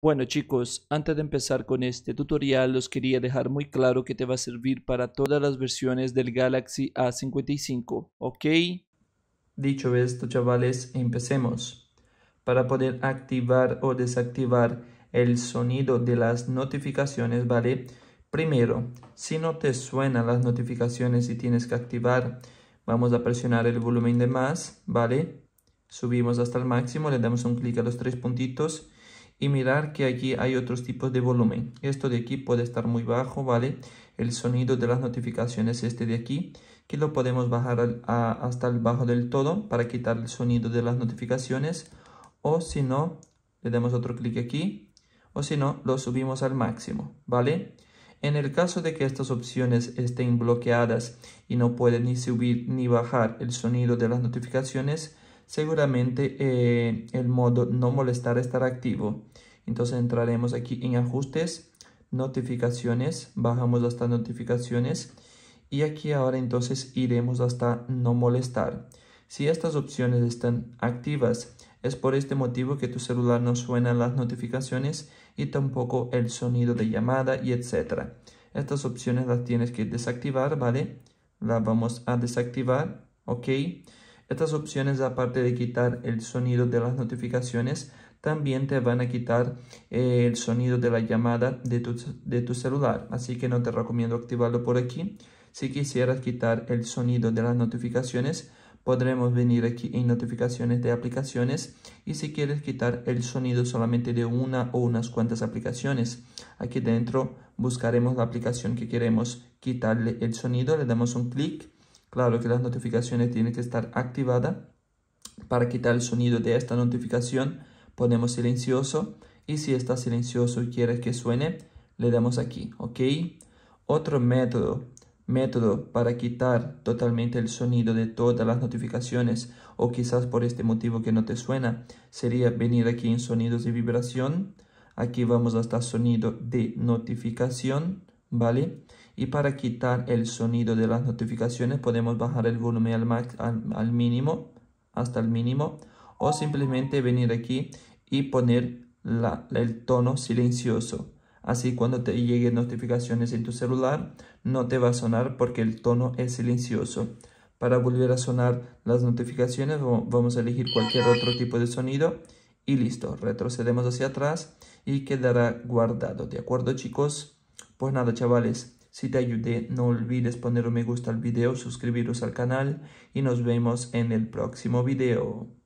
Bueno chicos, antes de empezar con este tutorial os quería dejar muy claro que te va a servir para todas las versiones del Galaxy A55, ¿ok? Dicho esto chavales, empecemos. Para poder activar o desactivar el sonido de las notificaciones, ¿vale? Primero, si no te suenan las notificaciones y tienes que activar, vamos a presionar el volumen de más, ¿vale? Subimos hasta el máximo, le damos un clic a los tres puntitos y mirar que aquí hay otros tipos de volumen. Esto de aquí puede estar muy bajo, ¿vale? El sonido de las notificaciones este de aquí, que lo podemos bajar hasta el bajo del todo para quitar el sonido de las notificaciones. O si no, le damos otro clic aquí. O si no, lo subimos al máximo, ¿vale? En el caso de que estas opciones estén bloqueadas y no pueden ni subir ni bajar el sonido de las notificaciones, seguramente eh, el modo no molestar estará activo. Entonces entraremos aquí en ajustes, notificaciones, bajamos hasta notificaciones y aquí ahora entonces iremos hasta no molestar. Si estas opciones están activas, es por este motivo que tu celular no suena las notificaciones y tampoco el sonido de llamada y etcétera. Estas opciones las tienes que desactivar, ¿vale? Las vamos a desactivar, ¿ok? Estas opciones, aparte de quitar el sonido de las notificaciones, también te van a quitar eh, el sonido de la llamada de tu, de tu celular. Así que no te recomiendo activarlo por aquí. Si quisieras quitar el sonido de las notificaciones, podremos venir aquí en notificaciones de aplicaciones y si quieres quitar el sonido solamente de una o unas cuantas aplicaciones. Aquí dentro buscaremos la aplicación que queremos quitarle el sonido, le damos un clic Claro que las notificaciones tienen que estar activadas. Para quitar el sonido de esta notificación ponemos silencioso y si está silencioso y quieres que suene, le damos aquí, ¿ok? Otro método, método para quitar totalmente el sonido de todas las notificaciones o quizás por este motivo que no te suena, sería venir aquí en sonidos de vibración. Aquí vamos hasta sonido de notificación, ¿vale? y para quitar el sonido de las notificaciones podemos bajar el volumen al, max, al, mínimo hasta el mínimo o simplemente venir aquí y poner la, el tono silencioso así cuando te lleguen notificaciones en tu celular no te va a sonar porque el tono es silencioso para volver a sonar las notificaciones vamos a elegir cualquier otro tipo de sonido y listo, retrocedemos hacia atrás y quedará guardado, ¿de acuerdo chicos? Pues nada chavales, si te ayudé, no olvides poner un me gusta al video, suscribiros al canal y nos vemos en el próximo video.